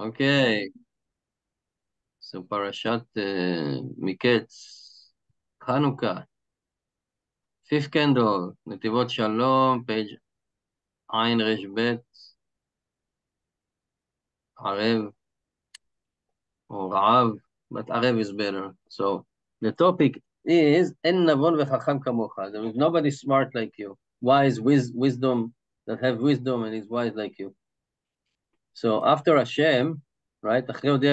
Okay. So Parashat uh, Miketz, Hanukkah, fifth candle, Netivot Shalom, page Ayin Resh Bet, Arev, or Ra'av, but Arev is better. So the topic is En Navon v'Chacham Kamocha. There is nobody smart like you, wise, wiz, wisdom, that have wisdom and is wise like you. So after Hashem, right? So this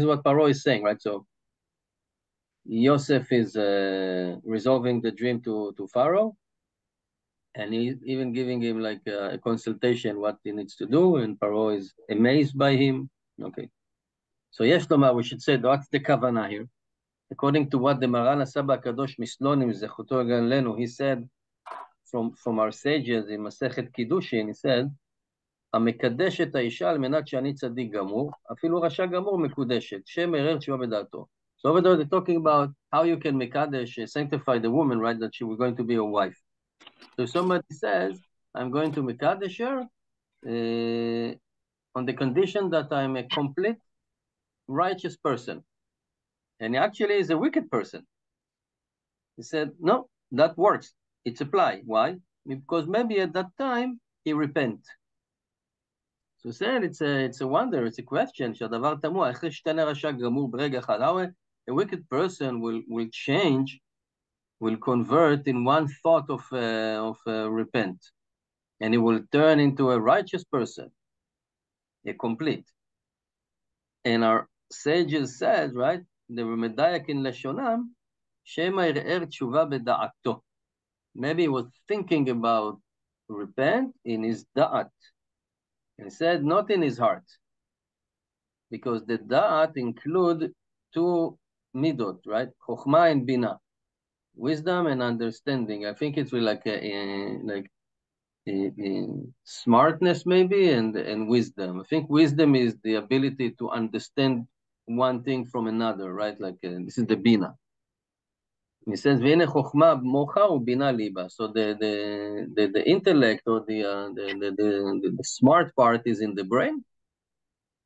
is what Paro is saying, right? So Yosef is uh, resolving the dream to, to Pharaoh, and he's even giving him like a, a consultation what he needs to do, and Paro is amazed by him. Okay. So yes, Tomar, we should say that's the Kavanah here. According to what the Maran Asaba Kadosh Mislonim Zechuto Lenu, he said from, from our sages in Masechet Kiddushin, he said, המקדש את האישה על מנת שאני צדיק גמור, אפילו רשע גמור מקודשת, שם ערער תשובה בדעתו. So over there they're talking about how you can mekadesh, sanctify the woman, right, that she was going to be a wife. So somebody says, I'm going to mekadesh her uh, on the condition that I'm a complete righteous person. And he actually is a wicked person. He said, no, that works. It's applied. Why? Because maybe at that time he repent. So said it's a it's a wonder, it's a question. How a wicked person will will change, will convert in one thought of uh, of uh, repent, and he will turn into a righteous person, a complete. And our sages said, right? The Medayak in Lashonam, Shema ir'er tshuva beda'ato. Maybe he was thinking about repent in his da'at, he said, not in his heart. Because the da'at include two midot, right? Chokhmah and bina. Wisdom and understanding. I think it's like a, a like a, a smartness maybe and, and wisdom. I think wisdom is the ability to understand one thing from another, right? Like uh, this is the bina. He says, "V'ine chokhmah mocha ubina liba." So the the the, the intellect or the, uh, the, the, the the smart part is in the brain,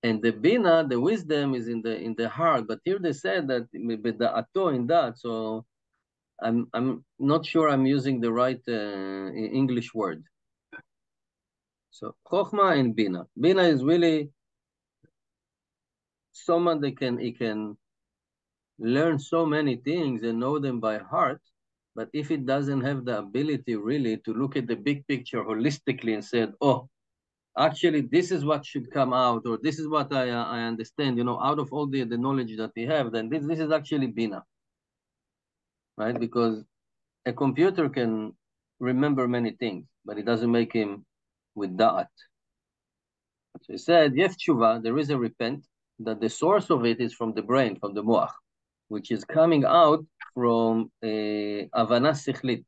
and the bina, the wisdom, is in the in the heart. But here they said that the ato in that. So I'm I'm not sure I'm using the right uh, English word. So chokhmah and bina. Bina is really someone that can he can learn so many things and know them by heart, but if it doesn't have the ability really to look at the big picture holistically and said, oh, actually this is what should come out, or this is what I, uh, I understand, you know, out of all the, the knowledge that we have, then this, this is actually Bina, right? Because a computer can remember many things, but it doesn't make him with Da'at. So he said, yes, tshuva, there is a repent, that the source of it is from the brain, from the moach which is coming out from uh, a avana sikhlit,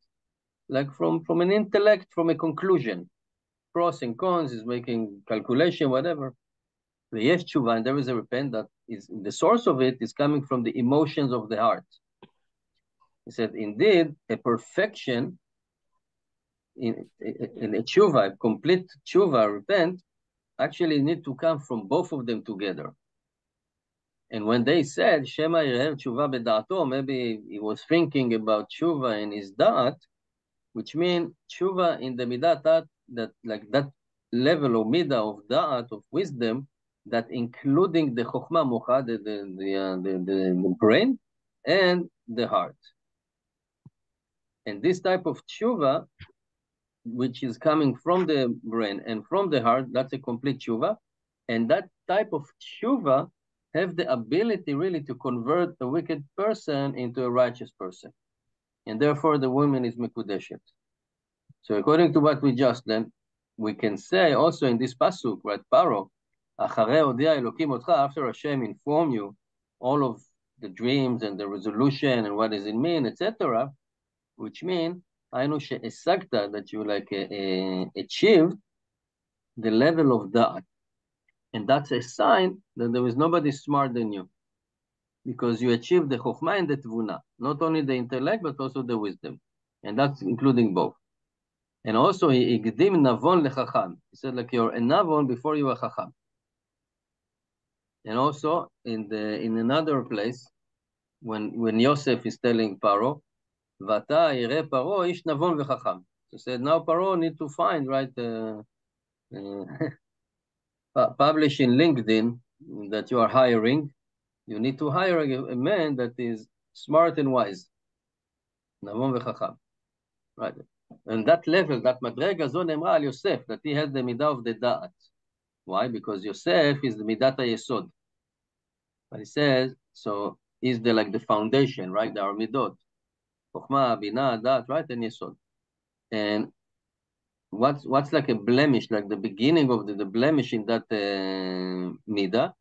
like from, from an intellect, from a conclusion. Pros and cons is making calculation, whatever. The yes tshuva, and there is a repent that is the source of it is coming from the emotions of the heart. He said, indeed, a perfection in, in a tshuva, a complete tshuva, repent, actually need to come from both of them together. And when they said Shema Yireh Tshuva Bedato, maybe he was thinking about Tshuva in his da'at, which means Tshuva in the midat that like that level of midah of da'at of wisdom, that including the chokhmah mocha, the the the, uh, the, the, the brain, and the heart. And this type of tshuva, which is coming from the brain and from the heart, that's a complete tshuva. And that type of tshuva have the ability really to convert a wicked person into a righteous person. And therefore the woman is Mekudeshet. So according to what we just then, we can say also in this pasuk, right, Paro, after Hashem inform you all of the dreams and the resolution and what does it mean, etc., which mean, היינו שהשגת, that you like uh, uh, achieved the level of da'at. and that's a sign that there is nobody smarter than you. Because you achieve the chokhmah and the tvuna, not only the intellect, but also the wisdom. And that's including both. And also, he igdim navon lechacham. He said, like you're a navon before you are chacham. And also, in the in another place, when when Yosef is telling Paro, vata ire Paro ish navon v'chacham. He said, now Paro need to find right uh, uh, publish in LinkedIn that you are hiring, you need to hire a, a man that is smart and wise. Navon v'chacham. Right. And that level, that מדרגה זו נאמרה על יוסף, that he has the midah of the da'at. Why? Because Yosef is the midat yesod. But he says, so is the like the foundation, right? There are midot. Chokhmah, Binah, Dat, right? And Yesod. And what's what's like a blemish, like the beginning of the, the blemish in that uh, midah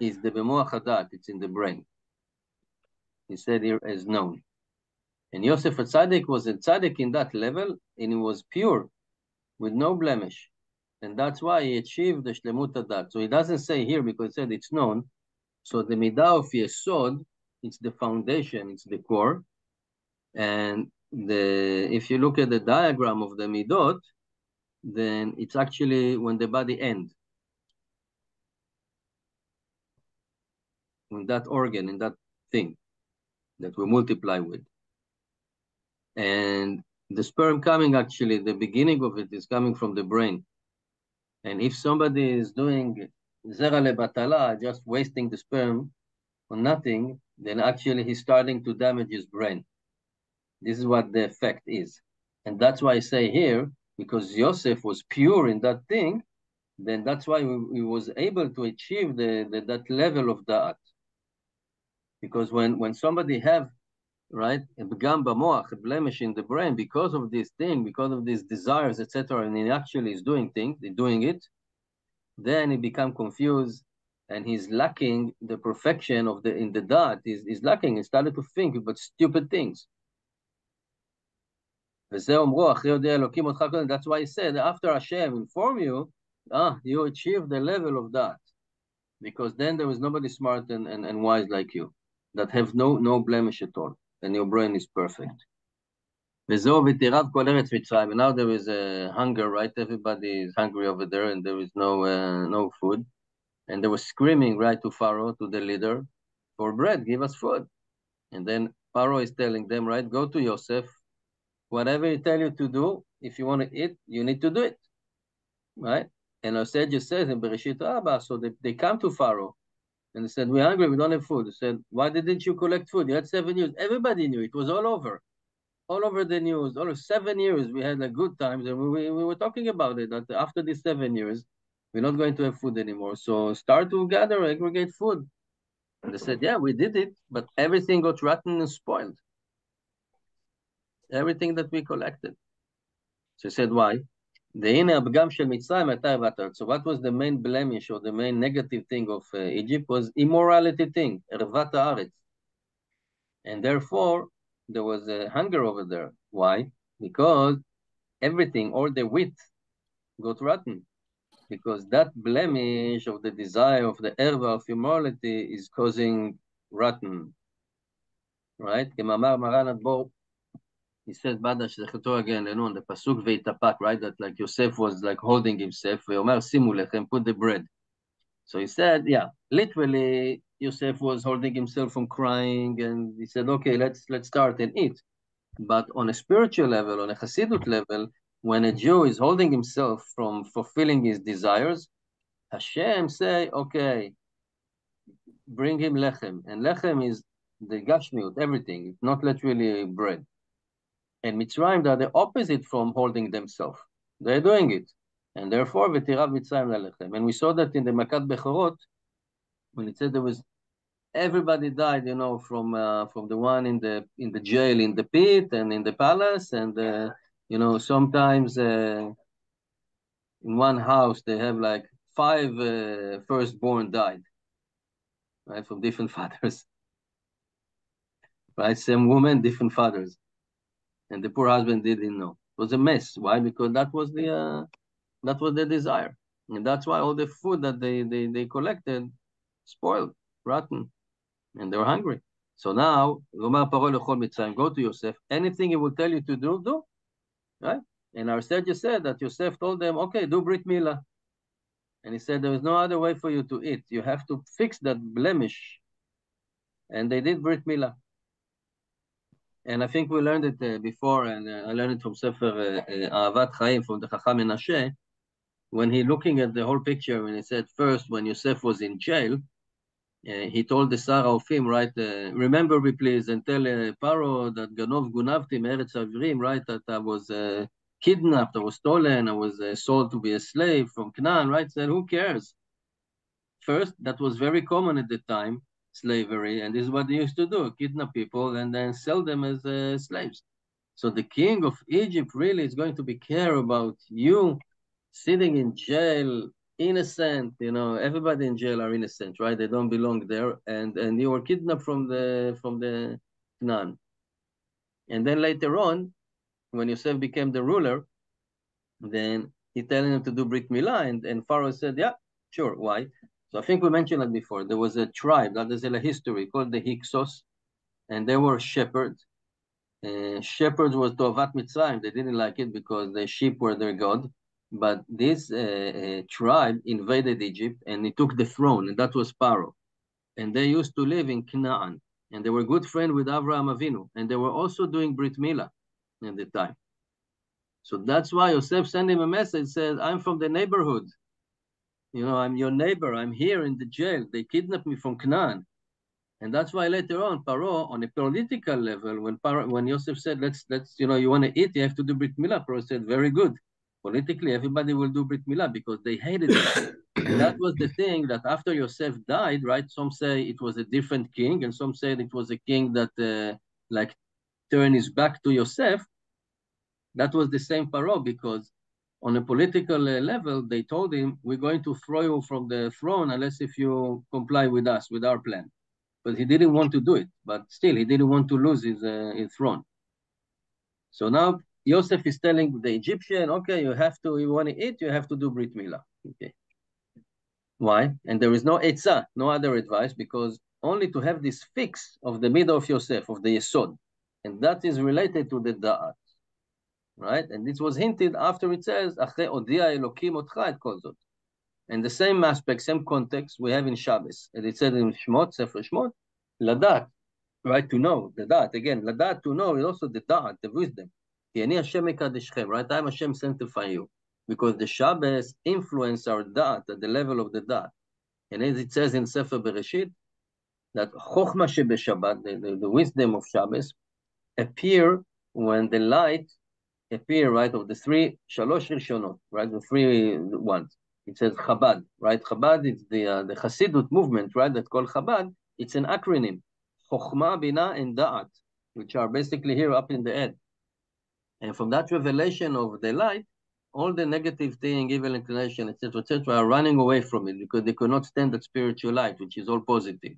is the bemoach hadat, it's in the brain. He said here as known. And Yosef Tzaddik was a tzaddik in that level, and he was pure, with no blemish. And that's why he achieved the shlemut hadat. So he doesn't say here because he said it's known. So the midah of Yesod, it's the foundation, it's the core. And the if you look at the diagram of the midot, then it's actually when the body ends. In that organ, in that thing that we multiply with. And the sperm coming actually, the beginning of it is coming from the brain. And if somebody is doing zera lebatala, just wasting the sperm on nothing, then actually he's starting to damage his brain. This is what the effect is. And that's why I say here, because Joseph was pure in that thing, then that's why he was able to achieve the, the that level of da'at. Because when, when somebody have, right, a begam b'moach, a blemish in the brain, because of this thing, because of these desires, etc., and he actually is doing things, doing it, then he become confused and he's lacking the perfection of the in the da'at. He's, he's lacking. He started to think about stupid things. That's why he said, after Hashem inform you, ah, you achieve the level of that. Because then there was nobody smart and, and, and wise like you, that have no, no blemish at all, and your brain is perfect. And now there is a hunger, right? Everybody is hungry over there, and there is no uh, no food. And they were screaming right to Pharaoh, to the leader, for bread, give us food. And then Pharaoh is telling them, right, go to Yosef, whatever he tell you to do, if you want to eat, you need to do it, right? And Osage says in Bereshit Rabbah, so they, they come to Pharaoh, and they said, we're hungry, we don't have food. They said, why didn't you collect food? You had seven years. Everybody knew, it was all over. All over the news, all of seven years, we had like good times, and we, we were talking about it, that after these seven years, we're not going to have food anymore. So start to gather, aggregate food. And they said, yeah, we did it, but everything got rotten and spoiled Everything that we collected. So he said, why? So what was the main blemish or the main negative thing of uh, Egypt was immorality thing, And therefore, there was a hunger over there. Why? Because everything, all the wheat got rotten because that blemish of the desire of the erva of immorality is causing rotten, right? כמאמר מרן הדבור, he says, on the pasuk veitapak, right? That like Yosef was like holding himself. Veomer simulechem, put the bread. So he said, yeah, literally Yosef was holding himself from crying, and he said, okay, let's let's start and eat. But on a spiritual level, on a Hasidut level, when a Jew is holding himself from fulfilling his desires, Hashem say, okay, bring him lechem, and lechem is the gashmiut, everything, not literally bread. And Mitzrayim are the opposite from holding themselves. They're doing it. And therefore, v'tirav Mitzrayim lechem. And we saw that in the Makat Bechorot, when it said there was everybody died, you know, from uh, from the one in the in the jail in the pit and in the palace and uh, you know, sometimes uh, in one house they have like five uh, firstborn died, right, from different fathers. Right, same woman, different fathers, and the poor husband didn't know. It was a mess. Why? Because that was the uh, that was their desire, and that's why all the food that they they they collected spoiled, rotten, and they were hungry. So now, go to Yosef. Anything he will tell you to do, do. Right? And our sage said that Yosef told them, okay, do Brit Milah. And he said, there is no other way for you to eat. You have to fix that blemish. And they did Brit Milah. And I think we learned it uh, before, and uh, I learned it from Sefer uh, uh Ahavat Chaim from the Chacham Menashe, when he looking at the whole picture, when he said first, when Yosef was in jail, uh, he told the Sarah of him, right, remember me please, and tell Paro that Ganov Gunavti Meretz Avrim, right, that I was kidnapped, I was stolen, I was sold to be a slave from Canaan, right? Said, who cares? First, that was very common at the time, slavery, and this is what they used to do, kidnap people and then sell them as uh, slaves. So the king of Egypt really is going to be care about you sitting in jail, innocent, you know, everybody in jail are innocent, right? They don't belong there, and and you were kidnapped from the from the Canaan. And then later on, when Yosef became the ruler, then he telling him to do Brit Milah, and, and Pharaoh said, yeah, sure, why? So I think we mentioned that before. There was a tribe, that is in a history, called the Hyksos, and they were shepherds. Uh, shepherds was Toavat Mitzrayim. They didn't like it because the sheep were their god. But this uh, uh, tribe invaded Egypt and he took the throne, and that was Pharaoh. And they used to live in Canaan, and they were good friends with Avraham Avinu, and they were also doing Brit Milah at the time. So that's why Yosef sent him a message, said, I'm from the neighborhood. You know, I'm your neighbor. I'm here in the jail. They kidnapped me from Canaan. And that's why later on, Paro, on a political level, when Paro, when Yosef said, let's, let's, you know, you want to eat, you have to do Brit Milah, Paro said, very good. Politically, everybody will do Brit Milah because they hated it. and that was the thing that after Yosef died, right, some say it was a different king, and some said it was a king that, uh, like, turned his back to Yosef. That was the same Paro because on a political uh, level, they told him, we're going to throw you from the throne unless if you comply with us, with our plan. But he didn't want to do it, but still he didn't want to lose his, uh, his throne. So now Joseph is telling the Egyptian, okay, you have to, you want to eat, you have to do Brit Milah. Okay. Why? And there is no Eitzah, no other advice, because only to have this fix of the middle of Yosef, of the Yesod, and that is related to the Da'at right? And this was hinted after it says, אחרי הודיע אלוקים אותך את כל זאת. And the same aspect, same context we have in Shabbos. And it said in Shmot, Sefer Shmot, לדעת, right, to know, the da'at, again, לדעת, to know, is also the da'at, the wisdom. כי אני השם מקדשכם, right? I'm Hashem sanctifying you. Because the Shabbos influence our da'at at the level of the da'at. And as it says in Sefer Bereshit, that chokhmah shebeshabbat, the, the, the wisdom of Shabbos, appear when the light appear, right, of the three, shalosh rishonot, right, the three ones. It says Chabad, right? Chabad is the uh, the Hasidut movement, right? That called Chabad. It's an acronym, Chokhmah, Bina, and Da'at, which are basically here up in the head. And from that revelation of the light, all the negative thing, evil inclination, etc., etc., are running away from it because they could not stand that spiritual light, which is all positive.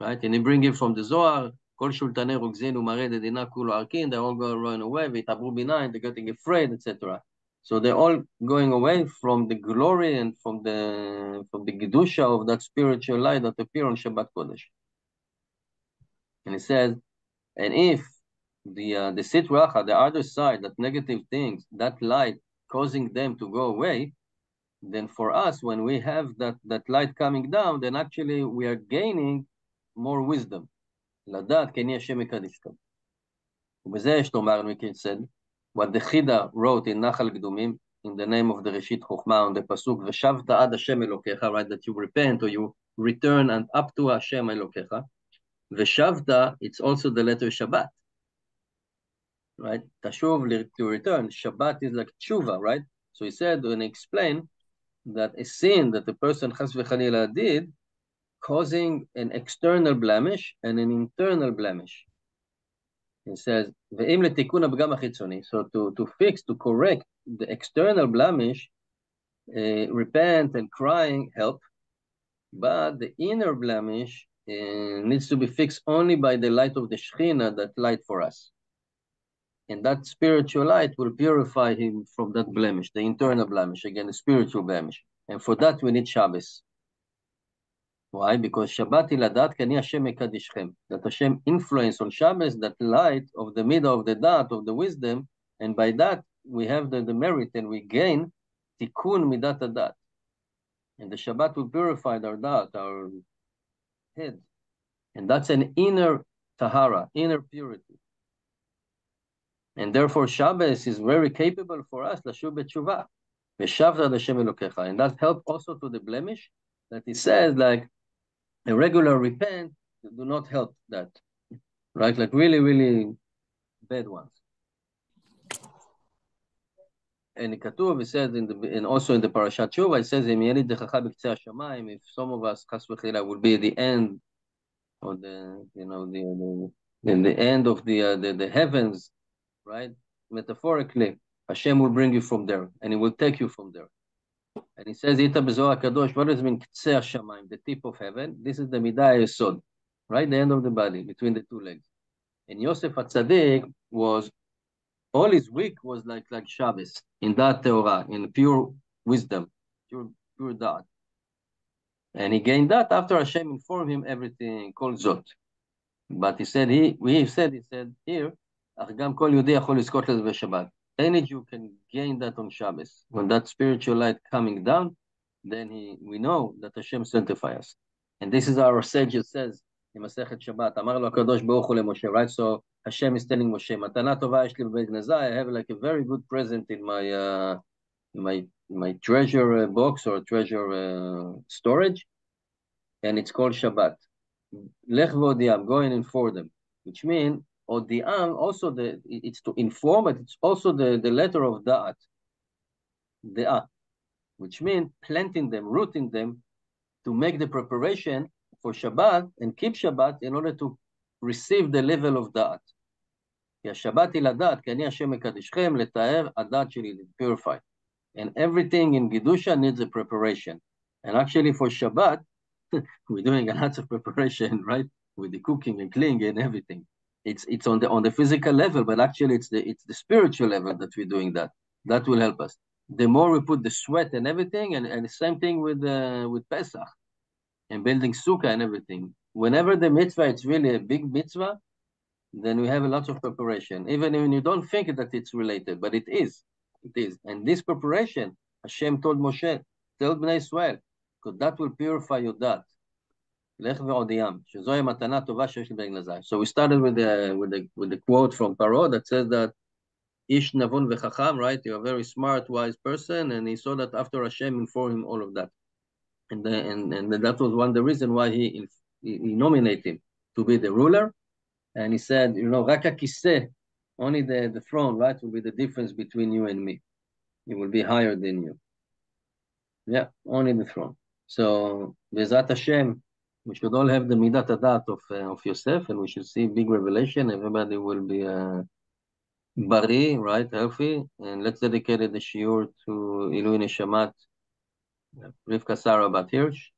Right? And they bring it from the Zohar, כל שולטני רוגזין ומרד דינה כולו ערכין, they all go run away, והתעברו ביניים, they're getting afraid, etc. So they're all going away from the glory and from the from the gedusha of that spiritual light that appear on Shabbat Kodesh. And he says, and if the uh, the sitra achra, the other side, that negative things, that light causing them to go away, then for us, when we have that that light coming down, then actually we are gaining more wisdom. לדעת כי אני השם מקדישכם. ובזה יש לומר מקצד, what the Chida wrote in נחל קדומים, in the name of the ראשית חוכמה on the פסוק, ושבת עד השם אלוקיך, right, that you repent or you return and up to השם אלוקיך, ושבת, it's also the letter שבת. Right? תשוב to return, שבת is like תשובה, right? So he said, when he explained, that a sin that the person חס וחלילה did, causing an external blemish and an internal blemish. It says, so to, to fix, to correct the external blemish, uh, repent and crying help, but the inner blemish uh, needs to be fixed only by the light of the Shekhinah that light for us. And that spiritual light will purify him from that blemish, the internal blemish, again, the spiritual blemish. And for that, we need Shabbos. Why? Because Shabbat iladat kani Hashem ekadishchem. That Hashem influence on Shabbos that light of the middle of the dat of the wisdom, and by that we have the, the merit and we gain tikkun midat adat. And the Shabbat will purify our dat, our head, and that's an inner tahara, inner purity. And therefore, Shabbos is very capable for us lashub b'tshuva, v'shavta Hashem elokecha, and that helps also to the blemish that he says like a regular repent do not help that. Right? Like really, really bad ones. And כתוב, it says in the, and also in the parashat Shuvah, it says, אם ילד דחך בקצה השמיים, if some of us, חס וחלילה, will be at the end, or the, you know, the, the, in the end of the, uh, the, the heavens, right? Metaphorically, Hashem will bring you from there, and He will take you from there. And he says, Ita b'Zohar HaKadosh, what is mean Ktseh Shamayim, the tip of heaven? This is the Midah Yesod, right? The end of the body, between the two legs. And Yosef HaTzadik was, all his week was like like Shabbos, in that Torah, in pure wisdom, pure, pure Da'at. And he gained that after Hashem informed him everything, called Zot. But he said, he, we said, he said, here, אך גם כל יהודי יכול לזכות Any Jew can gain that on Shabbos. When that spiritual light coming down, then he, we know that Hashem sanctify us. And this is our sage says in Masechet Shabbat, אמר לו הקדוש ברוך הוא למשה, right? So Hashem is telling Moshe, מתנה טובה יש לי בבית גנזי, I have like a very good present in my, uh, my, my treasure box or treasure uh, storage, and it's called Shabbat. Lech v'odiyam, go and inform them, which means or the am also the it's to inform it it's also the the letter of da'at da'at which means planting them rooting them to make the preparation for Shabbat and keep Shabbat in order to receive the level of da'at. כי השבת היא לדעת, כי אני השם מקדישכם, לתאר הדת שלי, purify. And everything in Gidusha needs a preparation. And actually for Shabbat, we're doing a lot of preparation, right? With the cooking and cleaning and everything it's it's on the on the physical level, but actually it's the it's the spiritual level that we're doing that. That will help us. The more we put the sweat and everything, and, and the same thing with uh, with Pesach and building sukkah and everything. Whenever the mitzvah it's really a big mitzvah, then we have a lot of preparation. Even when you don't think that it's related, but it is. It is. And this preparation, Hashem told Moshe, tell Bnei Israel, because that will purify your dot. לך ועודיים, שזוהי מתנה טובה שיש לי בעגל הזית. So we started with the, with the, with the quote from Paro that says that איש נבון וחכם, right? You're a very smart, wise person, and he saw that after Hashem informed him all of that. And, the, and, and that was one of the reasons why he, he, he nominated him to be the ruler. And he said, you know, רק הכיסא, only the, the throne, right, will be the difference between you and me. It will be higher than you. Yeah, only the throne. So, בעזרת Hashem, we should all have the midat adat of uh, of Yosef, and we should see big revelation. Everybody will be uh, bari, right, healthy, and let's dedicate the shiur to Ilui Neshamat, Rivka Sarah Bat Hirsch.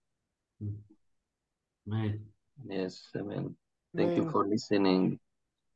Amen. Yes, amen. Thank amen. you for listening.